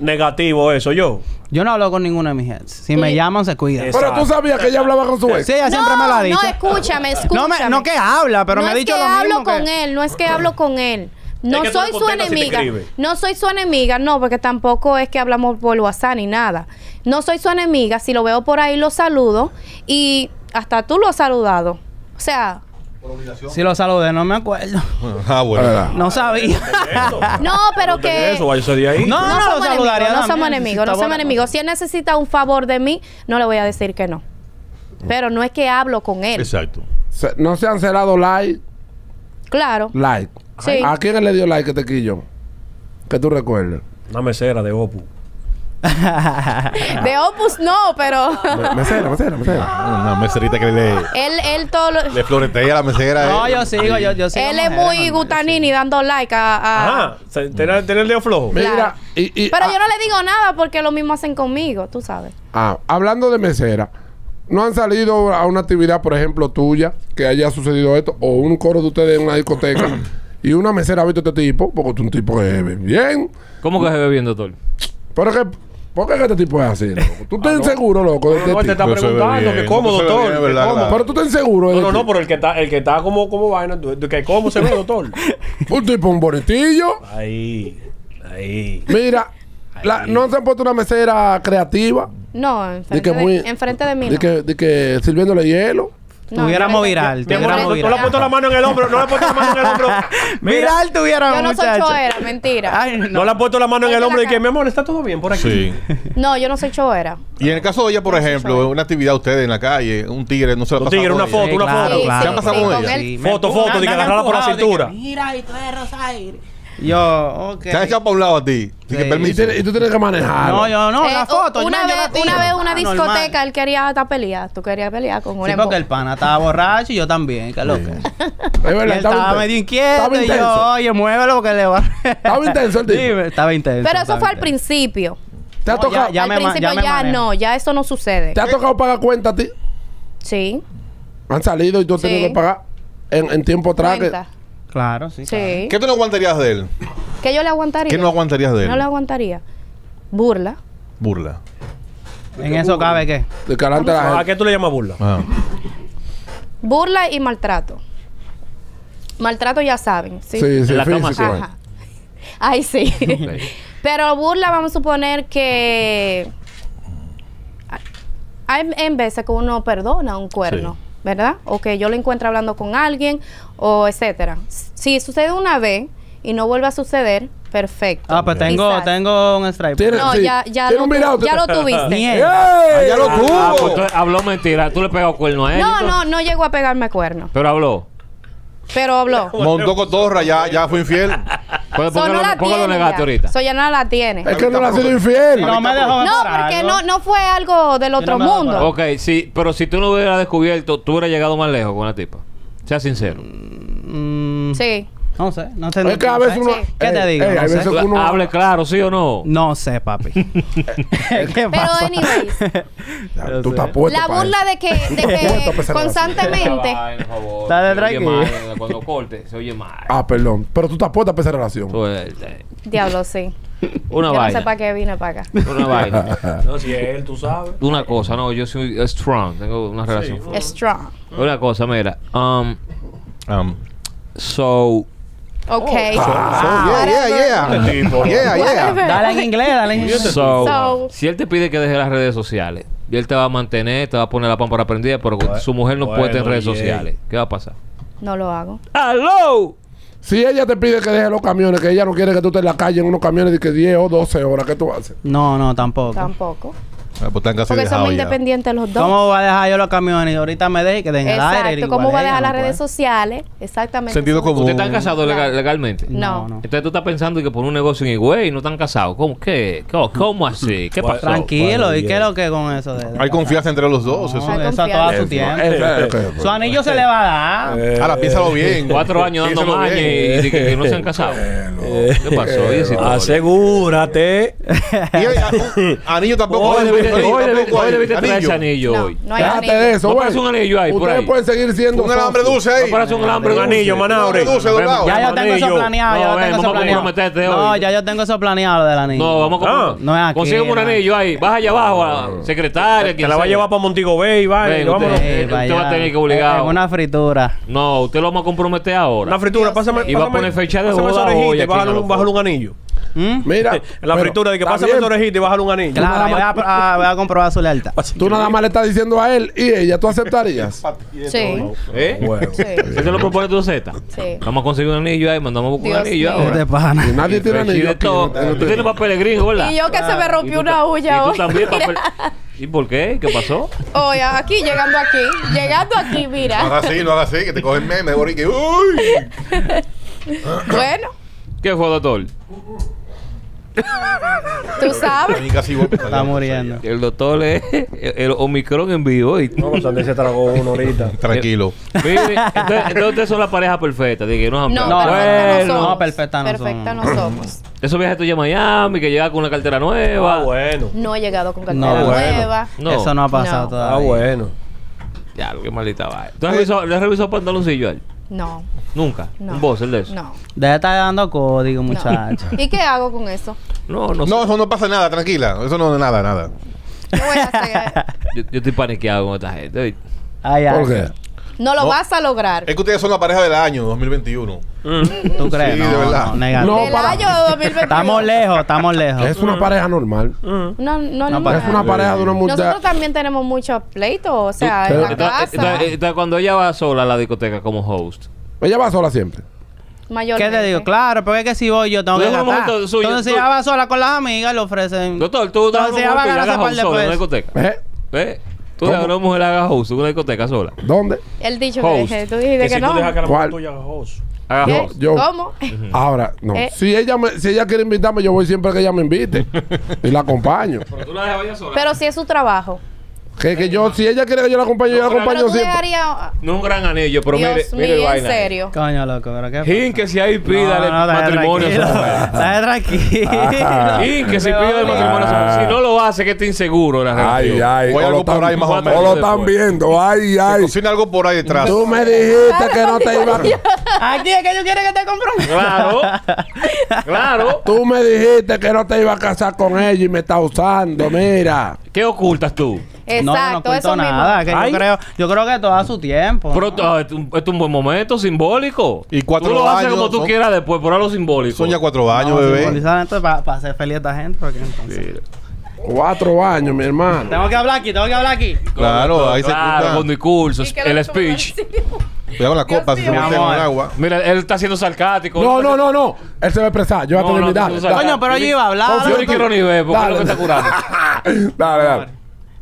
negativo eso, yo. Yo no hablo con ninguno de mis ex. Si me llaman, se cuidan. Es- Pero tú sabías que ella hablaba con su ex. Sí, ella siempre me lo ha dicho. No, escúchame, escúchame. No, me- no que habla, pero no me ha es dicho que lo hablo mismo con que- él, no es que hablo con él. No que soy su si enemiga. No soy su enemiga, no, porque tampoco es que hablamos por WhatsApp ni nada. No soy su enemiga. Si lo veo por ahí, lo saludo. Y hasta tú lo has saludado. O sea, Si lo saludé, no me acuerdo. Ah, bueno. ¿Verdad? No sabía. no, pero que. Eso, de ahí. No, No, no, lo somos enemigos, no somos enemigos, no somos enemigos. Si él necesita un favor de mí, no le voy a decir que no. Pero no es que hablo con él. Exacto. Se- no se han cerrado like. Claro. Like. Sí. ¿A quién le dio like este quillo? Que tú recuerdes. Una mesera de Opus. De Opus no, pero Me- Mesera, mesera, mesera. Una meserita que le, él, él todo lo- le floretea a la mesera. No, eh. yo sigo, yo, yo sigo. él es mujeres muy normales, gutanini dando like a, a- Ajá. se- Tener tener el dedo flojo. Mira, Claro. y, y- Pero ah, yo no le digo nada porque lo mismo hacen conmigo, tú sabes. ah, hablando de mesera, ¿no han salido a una actividad, por ejemplo, tuya, que haya sucedido esto, o un coro de ustedes en una discoteca, y una mesera ha visto a este tipo, porque tú eres un tipo que bebe bien, ¿Cómo que se ve bien, doctor? pero que, ¿por qué este tipo es así, loco? Tú estás inseguro, loco, No, este no, te está preguntando que cómo, doctor. bien, que ¿verdad? cómo. Claro. Pero tú estás inseguro No, no, este no, pero el que está, el que está como, como vaina, que cómo se ve, doctor. Un tipo, un bonitillo. Ahí, ahí. Mira, la- ¿no se han puesto una mesera creativa? No, De enfrente que de, muy... enfrente de mí. De no. que, de que sirviéndole hielo. No, Tuviéramos yo- viral, yo- tuviéramos tú, tú le has puesto la mano en el hombro, no le has puesto la mano en el hombro. Mira, Viral tuviera Yo no soy choera, mentira. Ay, no. no le has puesto la mano en el hombro y que mi amor, está todo bien por aquí. Sí. No, yo no soy choera. Y en el caso de ella, por ejemplo, una actividad ustedes en la calle, un tigre, no se la Un tigre, una foto, una foto. ¿Qué ha pasado con ella? Foto, foto, de que agarrarla por la cintura. Mira, y tú eres Rosaire. Yo, ok. Te han echado para un lado a ti. Que. Y, y tú tienes que manejar. No, yo no, Eh, la foto. una yo vez, la una vez una Ah, discoteca, él quería hasta pelear. Tú querías pelear con un Sí, porque el pana estaba borracho y yo también, que loco. Es verdad, estaba medio inquieto Estaba y intenso. yo, oye, muévelo porque le va. Estaba intenso el tipo. Sí, estaba intenso. Pero eso fue al principio. ¿Te ha No, tocado, Ya al principio ya me ya, manejo. no, ya eso no sucede. ¿te ha tocado pagar cuenta a ti? Sí, Han salido y tú has tenido que pagar en, en tiempo atrás. Claro, sí. Sí. ¿Qué tú no aguantarías de él? ¿Qué yo le aguantaría? ¿Qué no aguantarías de él? No le aguantaría. Burla. Burla. En eso cabe. De la ¿A qué tú le llamas burla? Ajá. Burla y maltrato. Maltrato ya saben, ¿sí? Sí, sí, En la cama, físico. Ajá. Ay, sí. Pero burla, vamos a suponer que hay en veces que uno perdona un cuerno, Sí. ¿Verdad? O que yo lo encuentro hablando con alguien, o etcétera. Si sucede una vez y no vuelve a suceder, perfecto. Ah, pues tengo, Quizás. tengo un strike. Tiene- No, sí. ya, ya, Tiene lo, un tu- mirado, ya te- lo tuviste. ¡Ey! ¡Ya lo tuvo! Ah, pues habló mentira. Tú le pegado cuerno a él. No, no, no llegó a pegarme cuerno, Pero habló. pero habló. Montó cotorra, ya, ya fue infiel. Pues So, no póngalo, la póngalo ahorita. So, ya no la tiene. Es que no le ha sido infiel. No me dejó No, por porque no, no fue algo del otro no mundo. Ok, sí, pero si tú no hubieras descubierto, tú hubieras llegado más lejos con la tipa. Sea sincero. Mm, Sí. No sé, no sé. Es que a veces uno. ¿Qué te digo? No sé. veces que uno. Hable claro, ¿sí o no? No sé, papi. ¿Qué Pero pasa? anyways, Ya, Tú estás puesto. la burla de que, de que constantemente Vaina. Está de tranquilo. Cuando corte, se oye mal. Ah, perdón. Pero tú estás puesta para esa relación. Suerte. diablo sí. Una Yo no sé vaina. para qué vine para acá. Una vaina. No, si es él, tú sabes. Una cosa, no, yo soy strong, tengo una relación fuerte. Strong. Una cosa, mira, um, Um, so, Ok. yeah, yeah, yeah. Tipo, Yeah, yeah. Dale en inglés, dale en inglés. so, So- si él te pide que deje las redes sociales y él te va a mantener, te va a poner la pámpara prendida, pero su mujer no puede tener bueno, redes yeah. sociales, ¿qué va a pasar? No lo hago. ¡Aló! Si ella te pide que deje los camiones, que ella no quiere que tú estés en la calle en unos camiones de que 10 o 12 horas, ¿qué tú haces? No, no, tampoco. Tampoco. Ah, pues están casi Porque somos ya. independientes los dos. ¿Cómo va a dejar yo los camiones y ahorita me deje que den el aire? Exacto. ¿Cómo va a dejar no las redes puede. sociales? Exactamente. Sentido común. ¿Ustedes están casados Claro. legal- legalmente? No. no. Entonces tú estás pensando que por un negocio en Higüey no están casados. ¿Cómo qué? ¿Cómo, cómo así? ¿Qué Bueno, pasó? Tranquilo, ¿y qué es lo que con eso? De, de- Hay confianza entre los dos. eso. No, eso a todo a su tiempo. Su anillo se le va a dar. Eh, Ahora piénsalo bien. Cuatro años dando maña y, que, no se han casado. ¿Qué pasó? Asegúrate. A- a- anillo tampoco. Hoy debiste tampoco hay hoy debiste traer anillo. ese anillo No, hoy. no hay Déjate anillo. de eso, No güey. parece un anillo ahí, Ustedes pueden seguir siendo Un alambre dulce ahí. No parece un alambre Un dulce. anillo, doblado. Ya yo tengo eso planeado, No, ya yo tengo eso vamos a planeado. comprometerte No, hoy. ya yo tengo eso planeado del anillo. No, vamos a Ah. No es aquí, Consigue un anillo ahí. Baja allá abajo a la secretaria. Te la va a llevar para Montigo Bay, vale. Ven, vámonos. usted- vaya. va a tener que obligar. En una fritura. No, usted lo vamos a comprometer ahora. Una fritura, pásame. Y va a poner fecha de boda bájale un anillo. ¿Mm? Mira. En la fritura de que pásame bien. esa orejita y bájale un anillo. Claro, voy a, a- voy a comprobar su lealtad. Tú nada más le estás diciendo a él y ella, ¿tú aceptarías? Sí, ¿Eh? Bueno. sí, ¿Usted lo propone tu Z? sí. Vamos a conseguir un anillo ahí, mandamos a buscar un anillo ahora. Este pana. Y nadie tiene anillo no Tú tienes papel gringo, ¿verdad? Y yo que se me Y rompió una tú hoy. también papel. ¿Y por qué? ¿Qué pasó? Oye, aquí, llegando aquí. Llegando aquí, No mira. hagas así, no hagas así, que te cogen meme, que uy. Bueno, ¿Qué fue, doctor? Tú sabes. Y Está muriendo. El doctor es el, el Omicron en vivo. ¿oíste? No, Sandy se tragó uno ahorita. Tranquilo. Mire, entonces, entonces ustedes son la pareja perfecta. Dije, no, No, No, perfecta bueno. no somos. No, perfecta no Perfecta no somos. somos. Esos viajes tuyos a Miami, que llega con una cartera nueva. Ah, bueno. No he llegado con cartera No, bueno. nueva. No. Eso no ha pasado No. todavía. Ah, bueno. Ya, qué maldita vaina. ¿Tú has revisado, le has revisado pantaloncillo a él? No, Nunca. no. Un el de eso. No. Deja de estar dando código, no. muchacho. ¿Y qué hago con eso? No, no, sé. No, eso no pasa nada, tranquila. Eso no es nada, nada. ¿Qué voy a hacer? Yo, yo estoy paniqueado con esta gente. ¿oíste? Ay, ay. ¿Por qué? No lo No. vas a lograr. Es que ustedes son la pareja del año 2021. ¿Tú crees? Sí, no, de verdad. no, negativo. No, para- año de 2021. Estamos lejos, estamos lejos. Es una pareja normal. No, no, no. No, no. Es una pareja de una mujer. Nosotros también tenemos muchos pleitos, o sea, en la Entonces, casa. entonces- entonces, cuando ella va sola a la discoteca como host, Ella va sola siempre. ¿Qué mayormente. te digo? Claro, porque es que si voy yo tengo Tú que un gastar. momento suyo, Entonces tú- ella va sola con las amigas, le ofrecen... doctor, tú das Entonces va a ganar par host de sola en una pesos. discoteca. ¿Eh? ¿Ves? Tú a una mujer haga host en una discoteca sola. ¿Dónde? El dicho que Host. dije, tú dijiste Que que, si no. tú dejas que la ¿Cuál? mujer tuya haga host. Haga ¿Qué? host. Yo. ¿Cómo? Ahora, no. Eh. Si ella me, si ella quiere invitarme, yo voy siempre que ella me invite. y la acompaño. Pero tú la dejas ella sola. Pero si es su trabajo. Que, que yo, si ella quiere que yo la acompañe, yo la acompaño Pero tú siempre. No es un gran anillo, pero Dios mire, mire el mío, en vaina. serio. Coño, loco, pero qué... Jin que si ahí pídale No, no, dale matrimonio a tranquilo. mujer. Dale tranquilo. Jin que si Me pide a matrimonio a mujer. Ah. Si no lo hace, que está inseguro la Ay, relación. ay. O hay O lo algo por están, ahí más o o menos lo están después. viendo. Ay, Se ay. cocina algo por ahí detrás. Tú me dijiste que no te iba Aquí es que yo quiero que te comprometas. Claro. claro. Tú me dijiste que no te iba a casar con ella y me está usando, mira. ¿Qué ocultas tú? No, yo no Exacto, oculto eso nada. mismo. Que Ay. yo creo, yo creo que todo a su tiempo. Pero ah, es un, es un buen momento simbólico. Y cuatro Tú lo haces años como tú son- quieras después, por algo simbólico. Son ya cuatro No, años, bebé. para hacer feliz a esta gente. Porque entonces... Cuatro años, mi hermano. Tengo que hablar aquí, tengo que hablar aquí. Claro, ahí se Claro, con discursos, el speech. Cuidado con la copa, si se Mi el amor. agua. Mira, él está siendo sarcástico. No, no, no, no. Él se va a expresar. Yo voy a No, no, terminar. tú Dale, sabes. Coño, pero yo iba a hablar. Yo ni quiero ni ver porque es lo que está curando. dale, dale.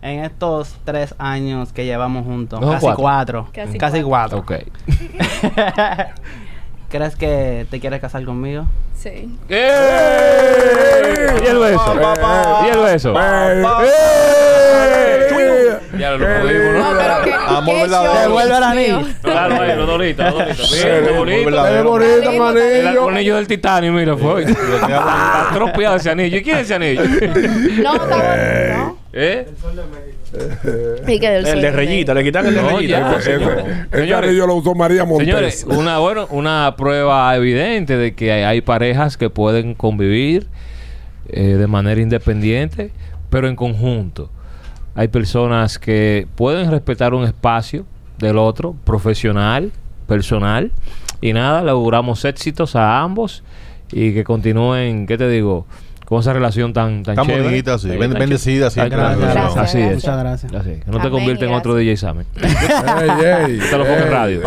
En estos tres años que llevamos juntos, No, casi cuatro. cuatro. Casi cuatro. Ok. ¿Crees que te quieres casar conmigo? Sí. ¡Eh! ¿Y el beso? ¿Y el beso? Eh, eh, Ya lo pudimos, No, ¿no? pero que. Amor verdadero. Devuelve el anillo. Claro, ahí, los dolitos, los dolitos. Mira, bonito. Qué bonito, El anillo del titanio, mira, fue. Está tropeado ese anillo. ¿Y quién es ese anillo? No, está bonito. ¿Eh? ¿Y qué del El sol de de reyita, le quitan el de No, reyita. ya. Anillo lo usó María Montes. Señores, una, bueno, una prueba evidente de que hay, hay parejas que pueden convivir eh, de manera independiente, pero en conjunto. Hay personas que pueden respetar un espacio del otro, profesional, personal, y nada, le auguramos éxitos a ambos y que continúen, ¿qué te digo? Con esa relación tan, tan Tan chévere. bonita, sí. Ben- bendecida chévere. Gracias, Así es. Muchas gracias. Así es. Que no te Amén, convierta en otro. DJ Samen. Te lo pongo en radio.